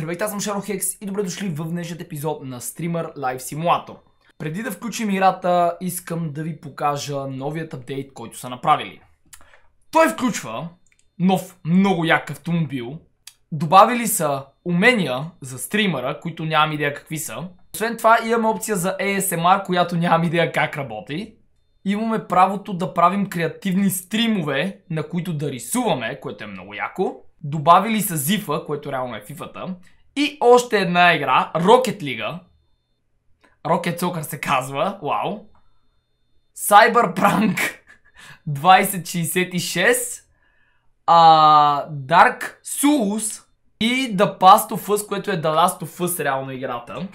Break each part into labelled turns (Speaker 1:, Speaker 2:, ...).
Speaker 1: Здравейте, аз съм Шаро Хекс и добре дошли в днешният епизод на Streamer Live Simulator. Преди да включим играта, искам да ви покажа новият апдейт, който са направили. Той включва нов, много як автомобил. Добавили са умения за стримера, които нямам идея какви са. Освен това имаме опция за ASMR, която нямам идея как работи. Имаме правото да правим креативни стримове, на които да рисуваме, което е много яко. Добавили са Зифа, което реално е FIFA-та. И още една игра, Rocket League. Rocket Soccer се казва, вау. Cyberpunk 2066. А, Dark Souls и The Past of Us, което е The Last of Us реално играта.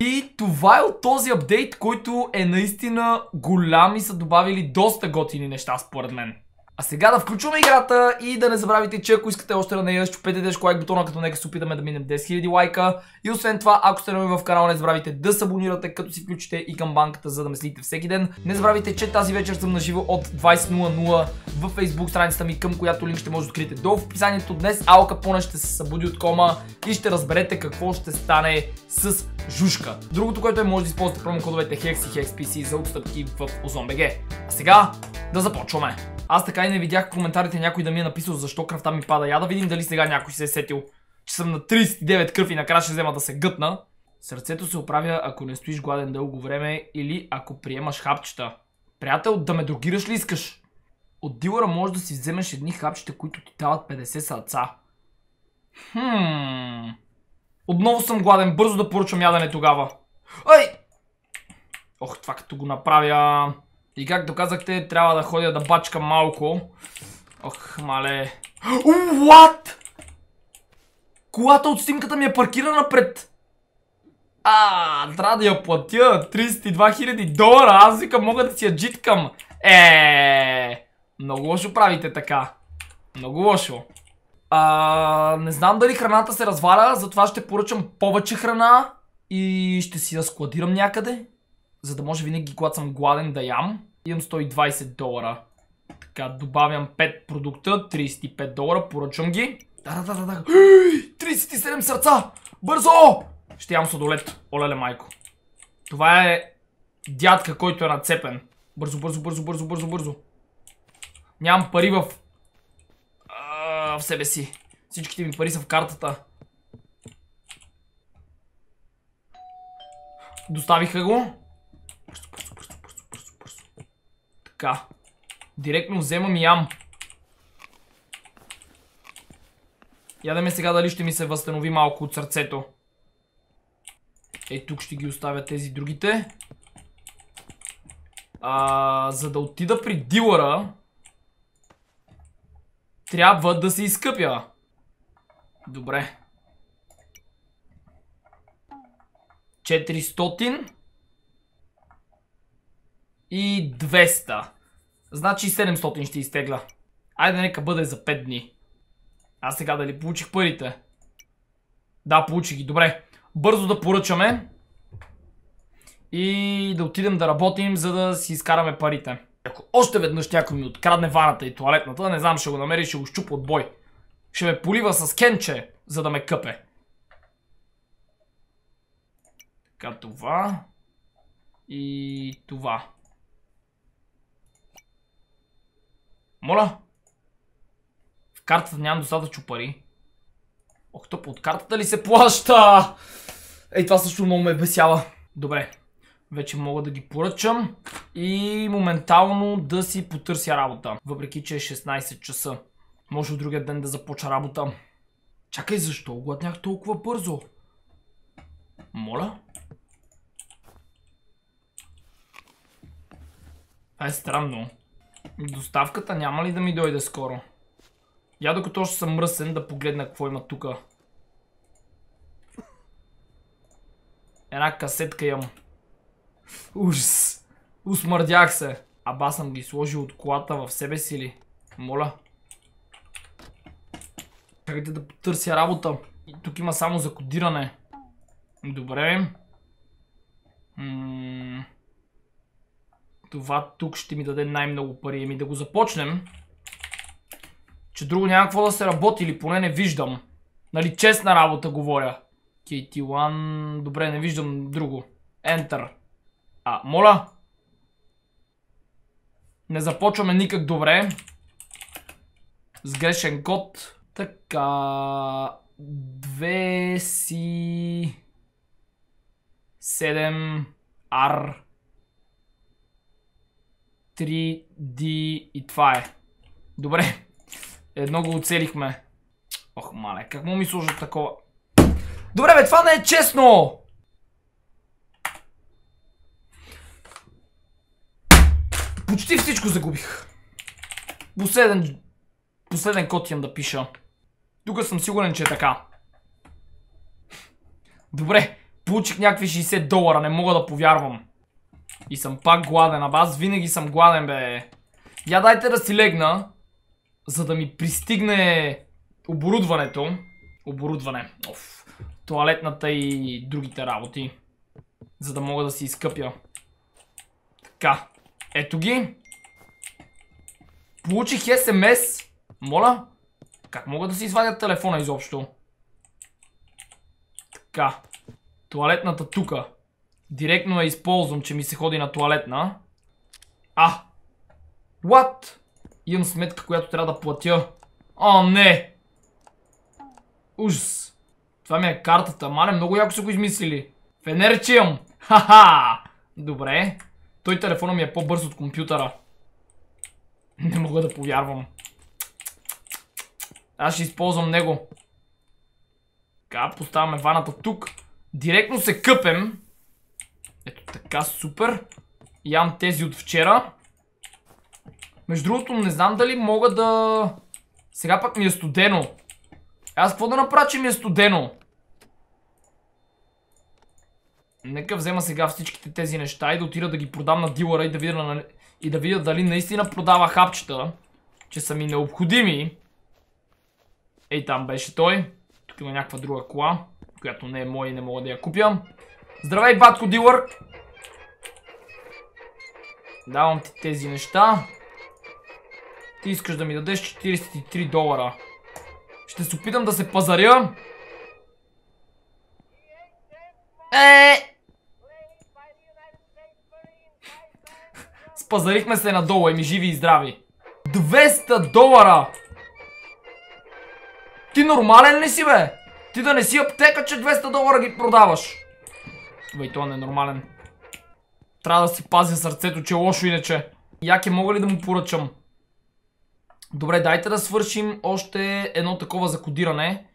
Speaker 1: И това е от този апдейт, който е наистина голям и са добавили доста готини неща според мен. А сега да включваме играта и да не забравяйте, че ако искате още да нея, щупете тежко лайк бутона, като нека се опитаме да минем 10 000 лайка. И освен това, ако сте нови в канала, не забравяйте да се абонирате, като си включите и към банката, за да ме следите всеки ден. Не забравяйте, че тази вечер съм на живо от 20.00 в Facebook страницата ми, към която линк ще може да откриете долу в описанието. Днес Ал Капоне ще се събуди от кома и ще разберете какво ще стане с Жушка. Другото, което е, може да използвате промокодовете HEX и HEXPC за отстъпки в OzonBG. А сега да започваме. Аз така не видях коментарите някой да ми е написал защо кръвта ми пада. Я да видим дали сега някой се е сетил, че съм на 39 кръв и накрая ще взема да се гътна. Сърцето се оправя ако не стоиш гладен дълго време или ако приемаш хапчета. Приятел, да ме другираш ли искаш? От дилъра можеш да си вземеш едни хапчета, които ти дават 50 сърца. Хм. Отново съм гладен, бързо да поръчам ядене тогава. Ай! Ох, това като го направя... И както казахте, трябва да ходя да бачкам малко. Ох, мале. What? Колата от снимката ми е паркирана пред... А, трябва да я платя 32 000 долара. Аз викам, мога да си я джиткам. Е, много лошо правите така. Много лошо. А, не знам дали храната се разваля, затова ще поръчам повече храна и ще си я складирам някъде, за да може винаги, когато съм гладен, да ям. Имам 120 долара. Така, добавям 5 продукта, 35 долара, поръчвам ги. Да, да, да, да. 37 сърца! Бързо! Ще ям сладолет. Олеле, майко. Това е дядка, който е нацепен. Бързо, бързо, бързо, бързо, бързо, бързо. Нямам пари в... в себе си. Всичките ми пари са в картата. Доставиха го. Така. Директно вземам и ям. Ядеме сега дали ще ми се възстанови малко от сърцето. Е, тук ще ги оставя тези другите. А, за да отида при дилъра, трябва да се изкъпя. Добре. 400 и 200. Значи 700 ще изтегля. Айде нека бъде за 5 дни. Аз сега дали получих парите? Да, получих ги. Добре. Бързо да поръчаме. И да отидем да работим, за да си изкараме парите. Ако още веднъж някой ми открадне ваната и туалетната, не знам, ще го намери, ще го щупа от бой. Ще ме полива с кенче, за да ме къпе. Така, това. И това. Моля? В картата нямам достатъчно пари. Ох, то от картата ли се плаща? Ей, това също много ме бесява. Добре. Вече мога да ги поръчам и моментално да си потърся работа. Въпреки, че е 16 часа. Може от другия ден да започна работа. Чакай, защо гладнях толкова бързо? Моля? Това е странно. Доставката няма ли да ми дойде скоро? Я докато още съм мръсен да погледна какво има тука. Една касетка имам. Ужас. Усмърдях се. Аба съм ги сложил от колата в себе си ли? Моля. Чакайте да потърся работа. Тук има само за кодиране. Добре. Ммм... Това тук ще ми даде най-много пари. Еми да го започнем. Че друго няма какво да се работи или поне не виждам. Нали, честна работа говоря. KT1. Добре, не виждам друго. Enter. А, моля. Не започваме никак добре. С грешен код. Така. 2 си... 7 R 3D и това е. Добре. Едно го оцелихме. Ох, мале, как му ми сложат такова? Добре, бе, това не е честно! Почти всичко загубих. Последен... Последен код имам да пиша. Тук съм сигурен, че е така. Добре, получих някакви 60 долара, не мога да повярвам. И съм пак гладен, а аз винаги съм гладен, бе. Я дайте да си легна, за да ми пристигне оборудването. Оборудване. Оф. Туалетната и другите работи. За да мога да си изкъпя. Така. Ето ги. Получих SMS. Моля. Как мога да си извадя телефона изобщо? Така. Туалетната тука. Директно я използвам, че ми се ходи на туалетна. А! What? Имам сметка, която трябва да платя. О, не! Ужас. Това ми е картата. Мале, много яко са го измислили. Фенерчиум! Ха-ха! Добре. Той телефона ми е по-бърз от компютъра. Не мога да повярвам. Аз ще използвам него. Така, поставяме ваната тук. Директно се къпем. Ето така, супер. Ям тези от вчера. Между другото, не знам дали мога да... Сега пък ми е студено. Аз какво да направя, че ми е студено? Нека взема сега всичките тези неща и да отида да ги продам на дилъра и да видя, и да видя дали наистина продава хапчета, че са ми необходими. Ей там беше той. Тук има някаква друга кола, която не е моя и не мога да я купя. Здравей, батко дилър! Давам ти тези неща. Ти искаш да ми дадеш 43 долара. Ще се опитам да се пазаря. Е! Спазарихме се надолу, еми живи и здрави. 200 долара! Ти нормален ли си, бе? Ти да не си аптека, че 200 долара ги продаваш. Това не е нормален. Трябва да си пазя сърцето, че е лошо иначе. Яке, мога ли да му поръчам? Добре, дайте да свършим още едно такова закодиране,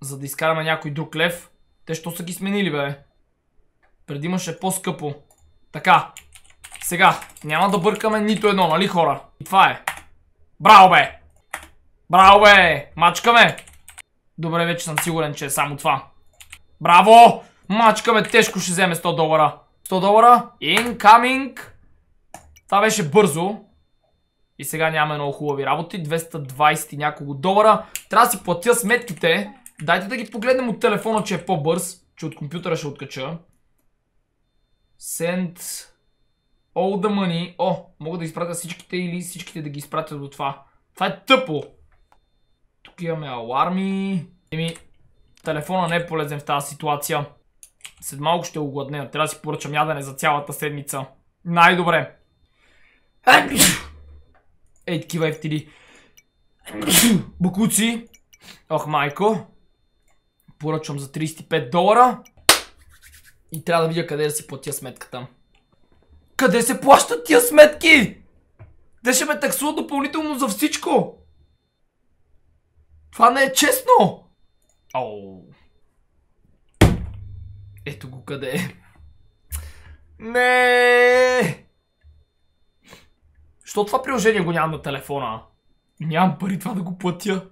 Speaker 1: за да изкараме някой друг лев. Те що са ги сменили, бе? Преди имаше по-скъпо. Така. Сега, няма да бъркаме нито едно, нали хора? И това е. Браво, бе! Браво, бе! Мачкаме! Добре, вече съм сигурен, че е само това. Браво! Мачкаме, тежко ще вземе 100 долара. 100 долара. Incoming. Това беше бързо. И сега нямаме много хубави работи. 220 и няколко долара. Трябва да си платя сметките. Дайте да ги погледнем от телефона, че е по-бърз. Че от компютъра ще откача. Send all the money. О, мога да изпратя всичките или всичките да ги изпратя до това. Това е тъпо. Тук имаме аларми. Еми, телефона не е полезен в тази ситуация. След малко ще огладне. Трябва да си поръчам ядене за цялата седмица. Най-добре. Ей, такива ефтили. Букуци. Ох, майко. Поръчвам за 35 долара. И трябва да видя къде да си платя сметката. Къде се плащат тия сметки? Те ще ме таксуват допълнително за всичко. Това не е честно. Оу. Ето го къде е. Не! Що това приложение го нямам на телефона? Нямам пари това да го платя.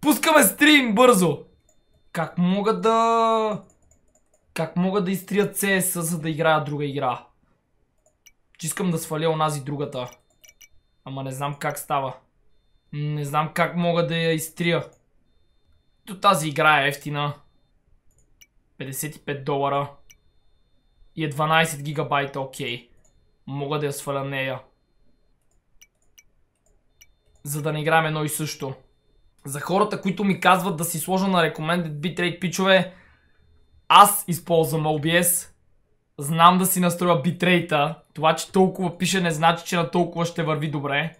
Speaker 1: Пускаме стрим бързо! Как мога да... Как мога да изтрия CS, за да играя друга игра? Че искам да сваля онази другата. Ама не знам как става. Не знам как мога да я изтрия. То тази игра е ефтина. 55 долара. И е 12 гигабайта, окей. Мога да я сваля нея. За да не играем едно и също. За хората, които ми казват да си сложа на Recommended Bitrate пичове, аз използвам OBS. Знам да си настроя битрейта. Това, че толкова пише, не значи, че на толкова ще върви добре.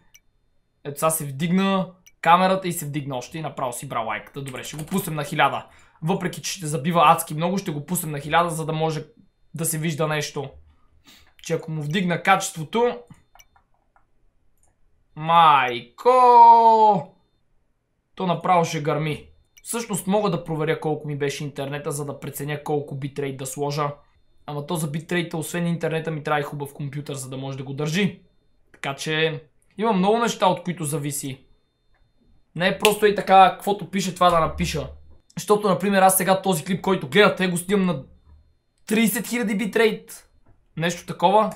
Speaker 1: Ето сега се вдигна камерата и се вдигна още и направо си бра лайката. Добре, ще го пуснем на 1000. Въпреки, че ще забива адски много, ще го пуснем на 1000, за да може да се вижда нещо. Че ако му вдигна качеството... Майко! То направо ще гърми. Всъщност мога да проверя колко ми беше интернета, за да преценя колко битрейт да сложа. Ама то за битрейта, освен интернета, ми трябва и хубав компютър, за да може да го държи. Така че има много неща, от които зависи. Не е просто и така, каквото пише това да напиша. Защото, например, аз сега този клип, който гледате, го снимам на 30 000 битрейт. Нещо такова.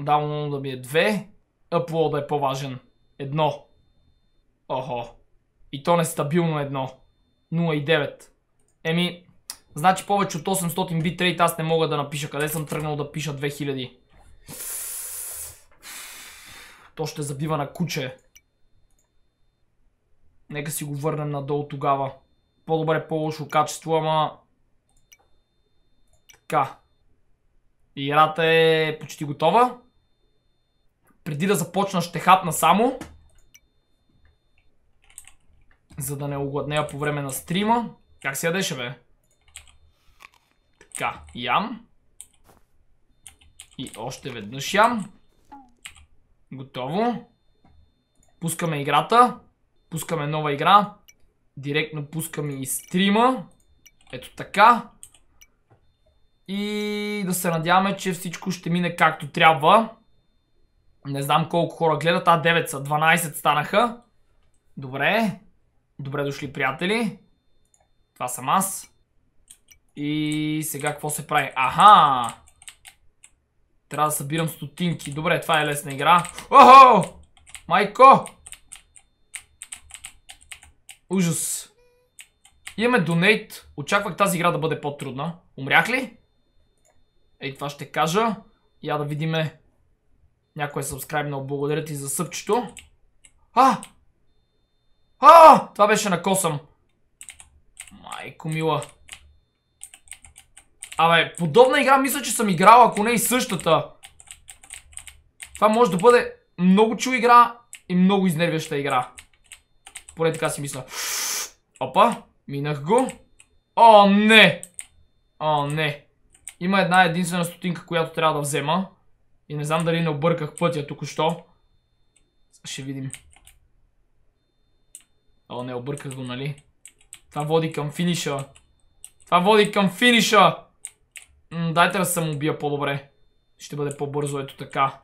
Speaker 1: Даунлоад да ми е 2. Upload е по-важен. Едно. Охо. И то нестабилно едно. 0,9. Еми, значи повече от 800 битрейт аз не мога да напиша. Къде съм тръгнал да пиша 2000? То ще забива на куче. Нека си го върнем надолу тогава. По-добре, по-лошо качество, ама... Така. Играта е почти готова. Преди да започна ще хапна само. За да не огладнея по време на стрима. Как се ядеше, бе? Така, ям. И още веднъж ям. Готово. Пускаме играта. Пускаме нова игра. Директно пускаме и стрима. Ето така. И да се надяваме, че всичко ще мине както трябва. Не знам колко хора гледат. А, 9 са. 12 станаха. Добре. Добре дошли, приятели. Това съм аз. И сега какво се прави? Аха! Трябва да събирам стотинки. Добре, това е лесна игра. Охо! Майко! Ужас. Имаме донейт. Очаквах тази игра да бъде по-трудна. Умрях ли? Ей, това ще кажа. Я да видиме. Някой е сабскрайбнал. Благодаря ти за съпчето. А! А! Това беше на косъм. Майко мила. Абе, подобна игра мисля, че съм играл, ако не и същата. Това може да бъде много чу игра и много изнервяща игра. Поне така си мисля. Опа, минах го. О, не! О, не. Има една единствена стотинка, която трябва да взема. И не знам дали не обърках пътя току-що. Ще видим. О, не обърках го, нали? Това води към финиша. Това води към финиша! дайте да се убия по-добре. Ще бъде по-бързо, ето така.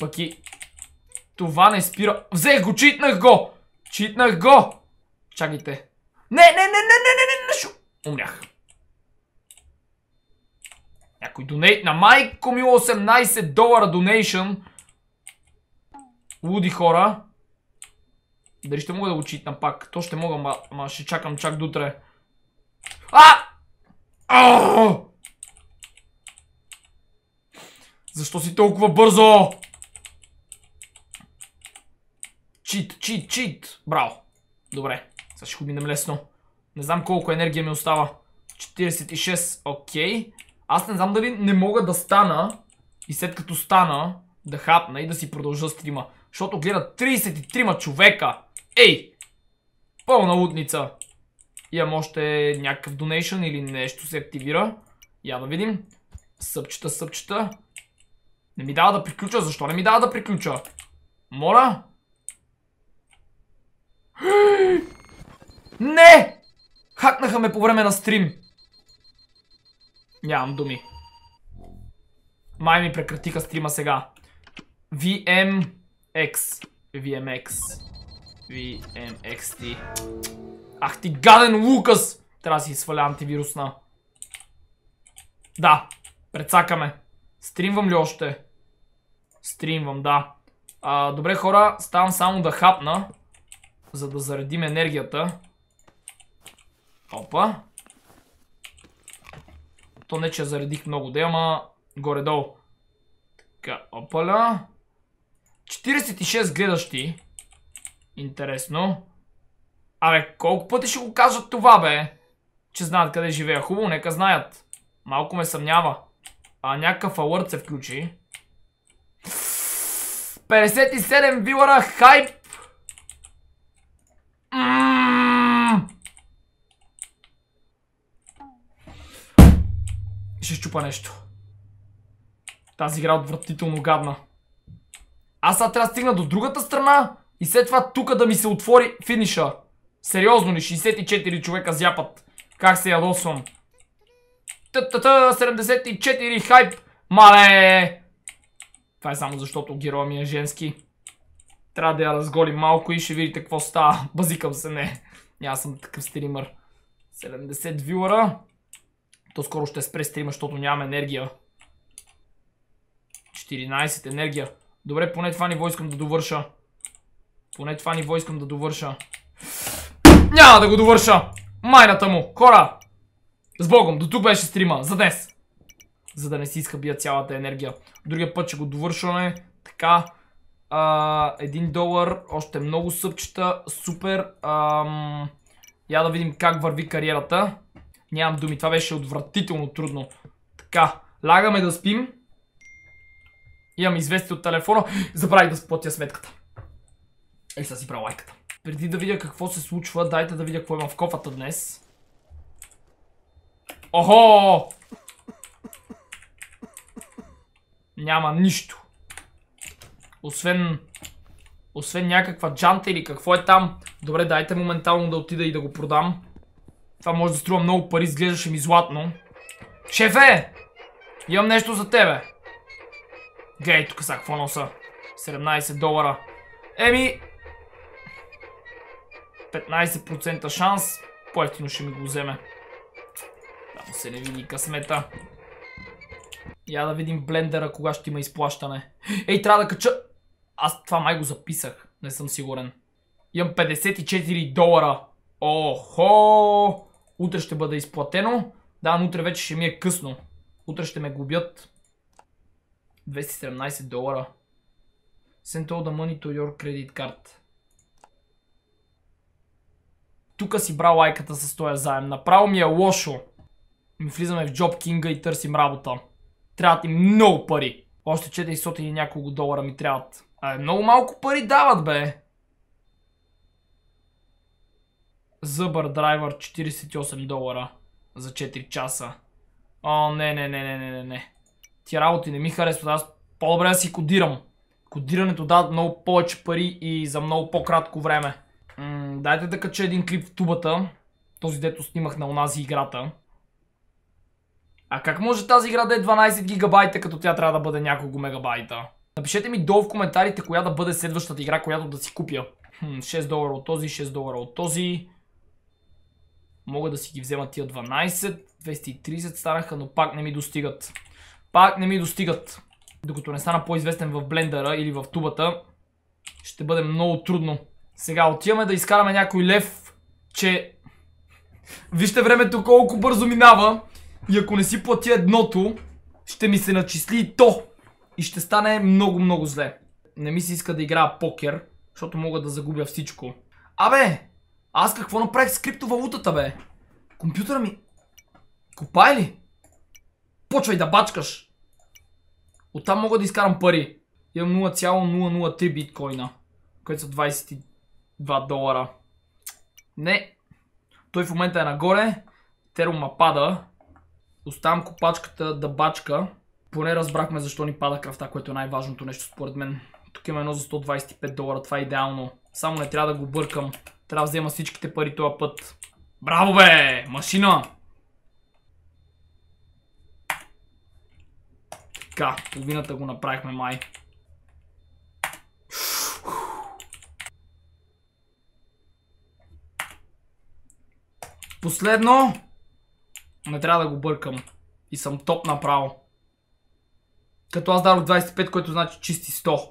Speaker 1: Пък и... Това не спира... Взех го, читнах го! Читнах го! Чакайте. Не, не, не, не, не, не, не, не, шо... Умрях. Някой донейт на майко ми 18 долара донейшн. Луди хора. Дали ще мога да го читна пак? То ще мога, ма, ще чакам чак до утре. А! Защо си толкова бързо? Чит, чит, чит. Браво. Добре. Сега ще го минем лесно. Не знам колко енергия ми остава. 46. Окей. Аз не знам дали не мога да стана и след като стана да хапна и да си продължа стрима. Защото гледа 33 човека. Ей! Пълна лудница. Имам още някакъв донейшън или нещо се активира. Я да видим. Съпчета, съпчета. Не ми дава да приключа. Защо не ми дава да приключа? Моля? Не! Хакнаха ме по време на стрим. Нямам думи. Май ми прекратиха стрима сега. VMX. VMX. VMXT. Ах ти гаден Лукас! Трябва да си сваля антивирусна. Да, предсакаме. Стримвам ли още? Стримвам, да. Добре хора, ставам само да хапна, за да заредим енергията. Опа. То не, че заредих много, да ама горе-долу. Така, опаля. 46 гледащи. Интересно. Абе, колко пъти ще го кажат това, бе? Че знаят къде живея. Хубаво, нека знаят. Малко ме съмнява. А някакъв алърт се включи. 57 вилара хайп! Щупа нещо. Тази игра е отвратително гадна. Аз сега трябва да стигна до другата страна и след това тук да ми се отвори финиша. Сериозно ли? 64 човека зяпат. Как се ядосвам. Та-та-та, 74 хайп. Мале! Това е само защото героя ми е женски. Трябва да я разголим малко и ще видите какво става. Базикам се, не. Няма съм такъв стримър. 70 вюра. То скоро ще спре стрима, защото нямам енергия. 14 енергия. Добре, поне това ниво искам да довърша. Поне това ниво искам да довърша. Няма да го довърша! Майната му! Хора! С Богом, до тук беше стрима. За днес. За да не си изхъбия цялата енергия. Другия път ще го довършваме. Така. Един долар. Още много съпчета. Супер. я да видим как върви кариерата. Нямам думи. Това беше отвратително трудно. Така. Лагаме да спим. Имам известие от телефона. Забравих да сплатя сметката. Ей, сега си правя лайката. Преди да видя какво се случва, дайте да видя какво има в кофата днес. Охо! Няма нищо. Освен... Освен някаква джанта или какво е там. Добре, дайте моментално да отида и да го продам. Това може да струва много пари, изглеждаше ми златно. Шефе! Имам нещо за тебе. Гей, тук са какво носа. 17 долара. Еми... 15% шанс. По-ефтино ще ми го вземе. Там се не види късмета. Я да видим блендера кога ще има изплащане. Ей, трябва да кача... Аз това май го записах. Не съм сигурен. Имам 54 долара. Охо! Утре ще бъде изплатено. Да, но утре вече ще ми е късно. Утре ще ме губят. 217 долара. Send all the money to your credit card. Тука си брал лайката с този заем. Направо ми е лошо. Ми влизаме в Job King и търсим работа. Трябват им много пари. Още 400 и няколко долара ми трябват. А, много малко пари дават, бе. Зъбър драйвер 48 долара за 4 часа. О, не, не, не, не, не, не, не. Тия работи не ми харесват. Аз по-добре да си кодирам. Кодирането дава много повече пари и за много по-кратко време. М дайте да кача един клип в тубата. Този дето снимах на онази играта. А как може тази игра да е 12 гигабайта, като тя трябва да бъде няколко мегабайта? Напишете ми долу в коментарите коя да бъде следващата игра, която да си купя. Хм, 6 долара от този, 6 долара от този. Мога да си ги взема тия 12. 230 станаха, но пак не ми достигат. Пак не ми достигат. Докато не стана по-известен в блендера или в тубата, ще бъде много трудно. Сега отиваме да изкараме някой лев, че... Вижте времето колко бързо минава. И ако не си платя едното, ще ми се начисли и то. И ще стане много, много зле. Не ми се иска да играя покер, защото мога да загубя всичко. Абе, аз какво направих с криптовалутата, бе? Компютъра ми... Копай ли? Почвай да бачкаш. Оттам мога да изкарам пари. Имам 0,003 биткоина, което са 22 долара. Не. Той в момента е нагоре. Теро пада. Оставам копачката да бачка. Поне разбрахме защо ни пада кръвта, което е най-важното нещо според мен. Тук има едно за 125 долара, това е идеално. Само не трябва да го бъркам. Трябва да взема всичките пари този път. Браво бе! Машина! Така, половината го направихме май. Последно. Не трябва да го бъркам. И съм топ направо. Като аз дадох 25, което значи чисти 100.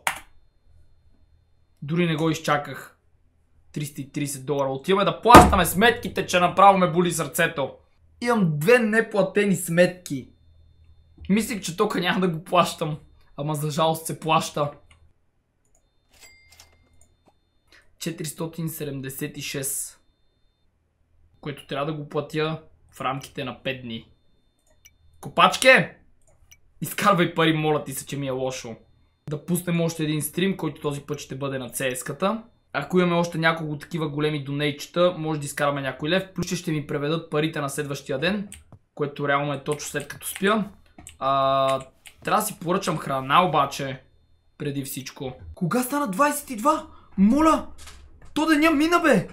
Speaker 1: Дори не го изчаках. 330 долара. Отиваме да плащаме сметките, че направо ме боли сърцето. Имам две неплатени сметки. Мислих, че тока няма да го плащам. Ама за жалост се плаща. 476. Което трябва да го платя в рамките на 5 дни. Копачке! Изкарвай пари, моля ти се, че ми е лошо. Да пуснем още един стрим, който този път ще бъде на CS-ката. Ако имаме още няколко такива големи донейчета, може да изкараме някой лев. Плюс ще ми преведат парите на следващия ден, което реално е точно след като спя. А, трябва да си поръчам храна обаче, преди всичко. Кога стана 22? Моля! То деня мина бе!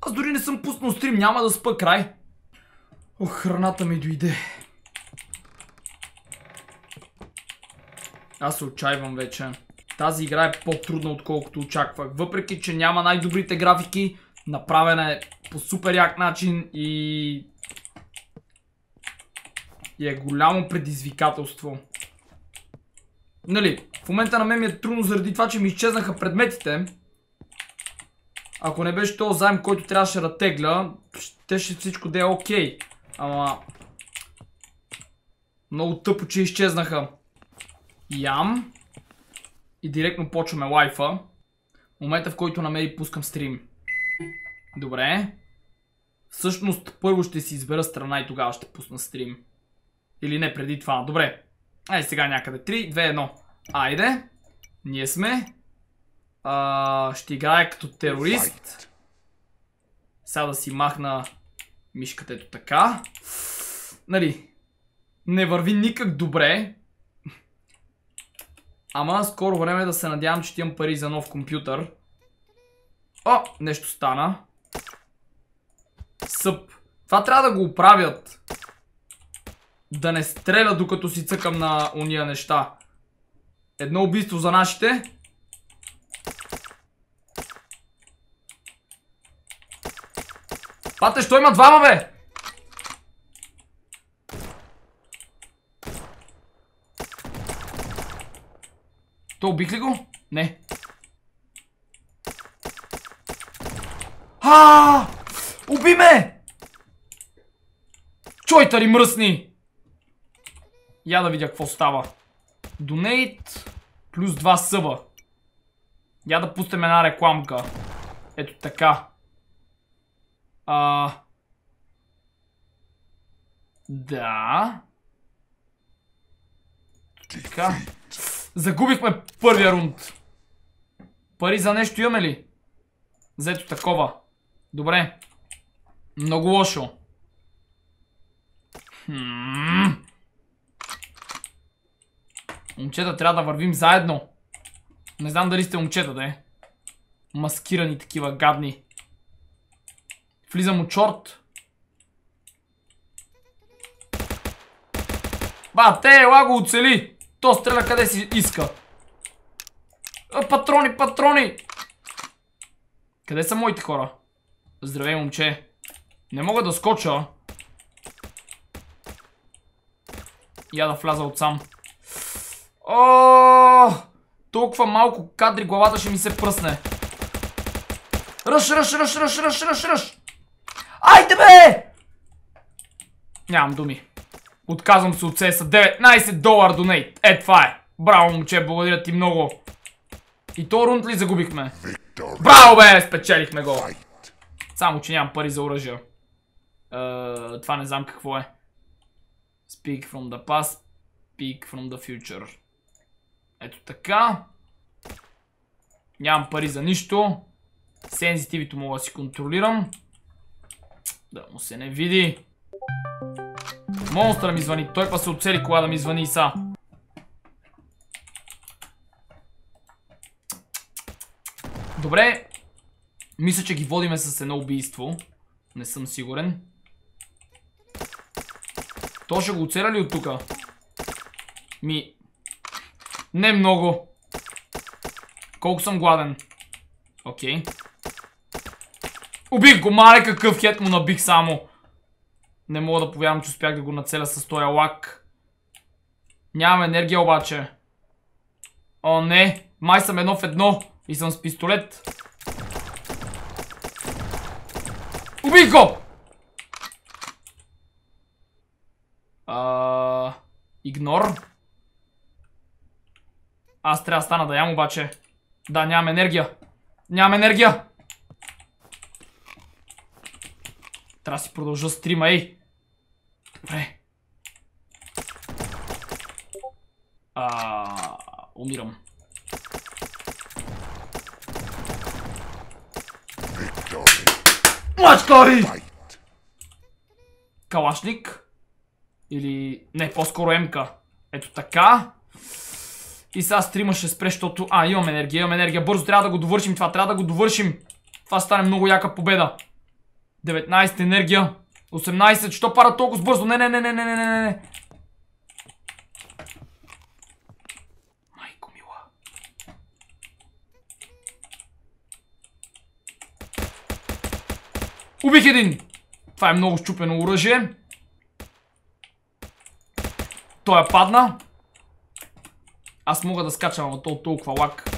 Speaker 1: Аз дори не съм пуснал стрим, няма да спа край. Ох, храната ми дойде. Аз се отчаивам вече. Тази игра е по-трудна отколкото очаквах. Въпреки, че няма най-добрите графики, направена е по супер як начин и... и е голямо предизвикателство. Нали, в момента на мен ми е трудно заради това, че ми изчезнаха предметите. Ако не беше този заем, който трябваше да тегля, ще всичко да е окей. Ама... Много тъпо, че изчезнаха. Ям. И директно почваме лайфа. Момента в който намери пускам стрим. Добре. Всъщност първо ще си избера страна и тогава ще пусна стрим. Или не, преди това. Добре. Айде сега някъде. 3, 2, 1. Айде. Ние сме. Ще играя като терорист. Сега да си махна мишката ето така. Нали. Не върви никак добре. Ама скоро време да се надявам, че имам пари за нов компютър. О, нещо стана. Съп. Това трябва да го оправят. Да не стреля докато си цъкам на уния неща. Едно убийство за нашите. Пате, що има двама, бе? То убих ли го? Не. А! Уби ме! Чойтари мръсни! Я да видя какво става. Донейт плюс 2 съба. Я да пустим една рекламка. Ето така. А... Да. Така. Загубихме първия рунд. Пари за нещо имаме ли? Зето такова. Добре. Много лошо. Момчета, трябва да вървим заедно. Не знам дали сте момчета, да е. Маскирани такива гадни. Влизам от чорт. Ба, те, ела го оцели. То стреля къде си иска. А, патрони, патрони! Къде са моите хора? Здравей, момче. Не мога да скоча. Я да вляза отсам. О, толкова малко кадри главата ще ми се пръсне. Ръш, ръш, ръш, ръш, ръш, ръш, ръш. Айде бе! Нямам думи. Отказвам се от CS. 19 долар донейт. Е, това е. Браво, момче, благодаря ти много. И то рунд ли загубихме? Браво, бе, спечелихме го. Само, че нямам пари за оръжия. това не знам какво е. Speak from the past, speak from the future. Ето така. Нямам пари за нищо. Сензитивито мога да си контролирам. Да му се не види. Монстър ми звъни. Той па се оцели кога да ми звъни и са. Добре. Мисля, че ги водиме с едно убийство. Не съм сигурен. То ще го оцеля ли от тука? Ми... Не много. Колко съм гладен? Окей. Убих го, мале какъв хет му набих само. Не мога да повярвам, че успях да го нацеля с този лак. Нямам енергия обаче. О, не! Май съм едно в едно и съм с пистолет. Убих го! Игнор. Аз трябва да стана да ям обаче. Да, нямам енергия. Нямам енергия! Трябва да си продължа стрима, ей! Добре. А, умирам. Мачкой! Калашник. Или... Не, по-скоро МК. Ето така. И сега стрима ще спре, защото... А, имам енергия, имам енергия. Бързо трябва да го довършим това. Трябва да го довършим. Това стане много яка победа. 19 енергия. 18. Що пара толкова бързо? Не, не, не, не, не, не, не, не. Майко мила. Убих един. Това е много щупено оръжие. Той е падна. Аз мога да скачам, но то толкова лак.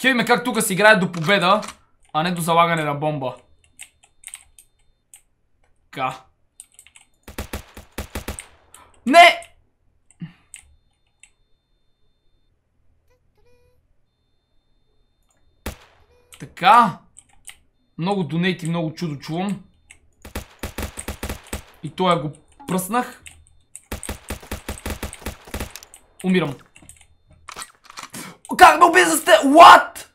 Speaker 1: Кевиме как тук си играе до победа, а не до залагане на бомба. Така. Не! Така. Много донейти, много чудо чувам. И той го пръснах. Умирам. Как ме уби за сте? What?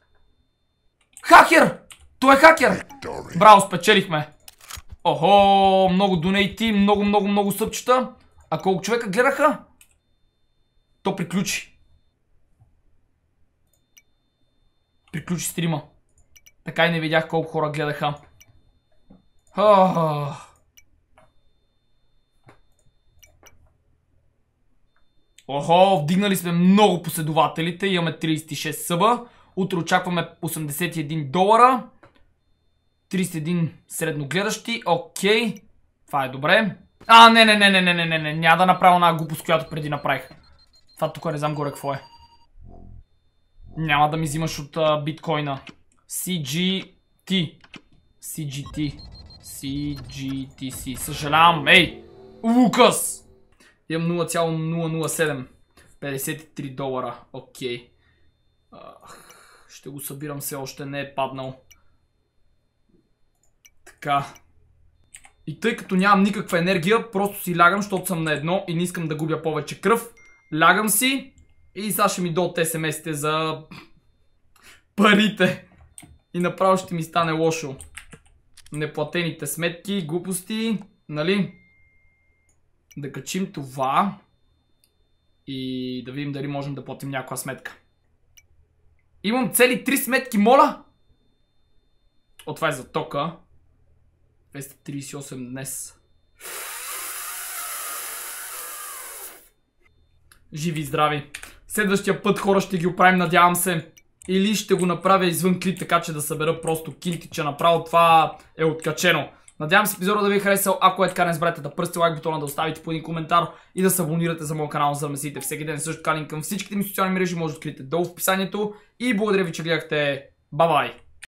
Speaker 1: Хакер! Той е хакер! Браво, спечелихме. Охо, много донейти, много, много, много съпчета. А колко човека гледаха? То приключи. Приключи стрима. Така и не видях колко хора гледаха. Ох. Охо, вдигнали сме много последователите, имаме 36 съба. Утре очакваме 81 долара. 31 средногледащи, окей. Това е добре. А, не, не, не, не, не, не, не, не, няма да направя една глупост, която преди направих. Това тук не знам горе какво е. Няма да ми взимаш от биткоина. CGT. CGT. CGTC. Съжалявам, ей! Лукас! Имам 0,007. 53 долара. Окей. Ще го събирам все още. Не е паднал. Така. И тъй като нямам никаква енергия, просто си лягам, защото съм на едно и не искам да губя повече кръв. Лягам си и сега ще ми дойдат смс-те за парите. И направо ще ми стане лошо. Неплатените сметки, глупости, нали? Да качим това и да видим дали можем да платим някаква сметка. Имам цели 3 сметки, моля! О, това е за тока. 238 днес. Живи и здрави. Следващия път хора ще ги оправим, надявам се. Или ще го направя извън клип, така че да събера просто кинти, че направо това е откачено. Надявам се епизода да ви е харесал. Ако е така, не забравяйте да пръсте лайк бутона, да оставите по един коментар и да се абонирате за моят канал, за да ме всеки ден. Също така линк към всичките ми социални мрежи може да откриете долу в описанието. И благодаря ви, че гледахте. Бабай!